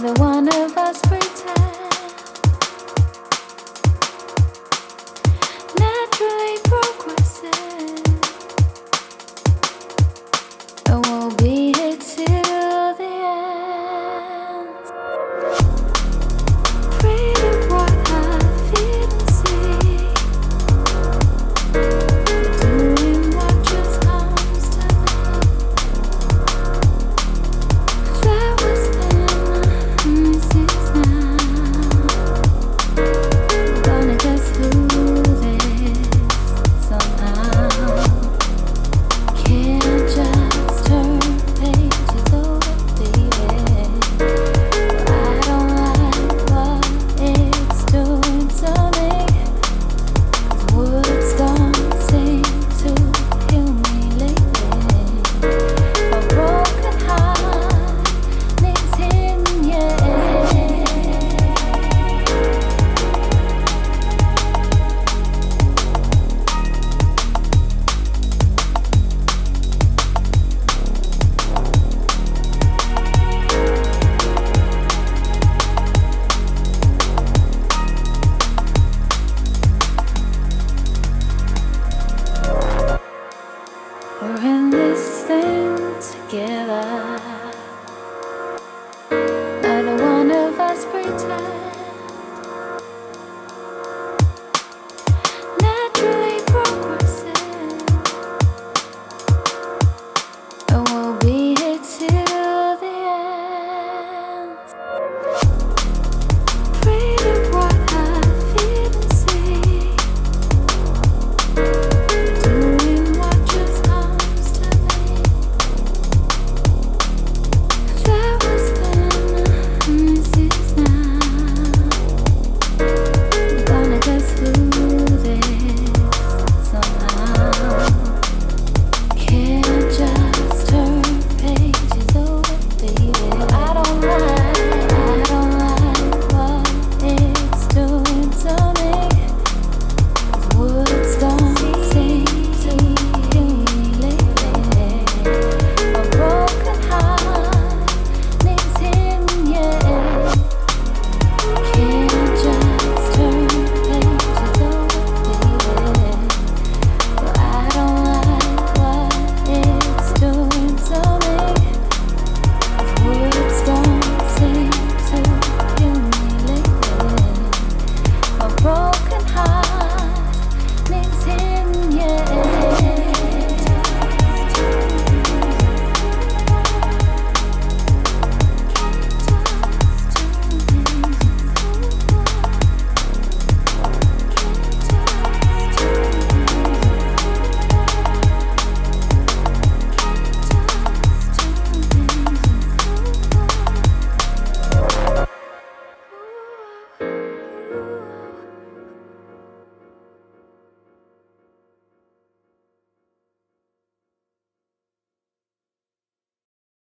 the one endless thing to get.